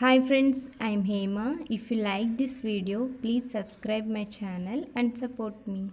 Hi friends, I am Hema. If you like this video, please subscribe my channel and support me.